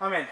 Amém.